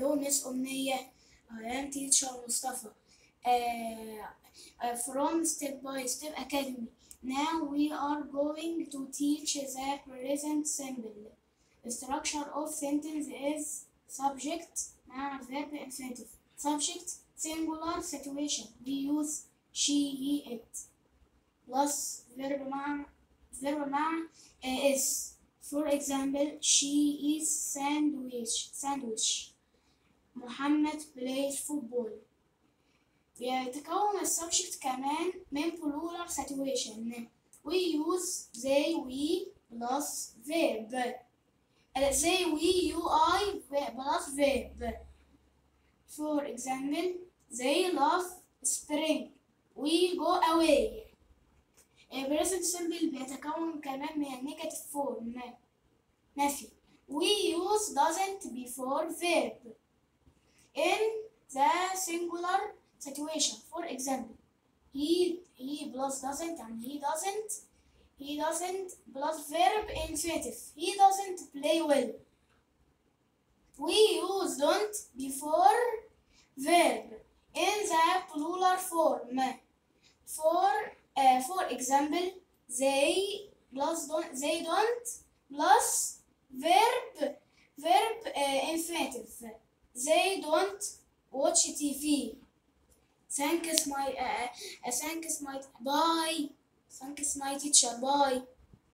Hello, Miss Omnia. I am teacher Mustafa eh, eh, from Step by Step Academy. Now we are going to teach the present simple. The structure of sentence is subject, noun, verb, infinitive. Subject, singular situation. We use she, he, it. Plus verb noun, verb noun eh, is. For example, she is sandwich. Sandwich. محمد plays football. يتكون السبجكت كمان من plural situation. We use they, we plus verb. Uh, they, we, you, I plus verb. For example, they love spring. We go away. Present simple بيتكون كمان من negative form نفي. We use doesn't before verb in the singular situation. For example, he he plus doesn't and he doesn't he doesn't plus verb infinitive. He doesn't play well. We use don't before verb in the plural form. For uh, for example, they plus don't they don't plus verb. They don't watch TV. Thanks my uh, uh, thanks my bye. Thanks my teacher. Bye.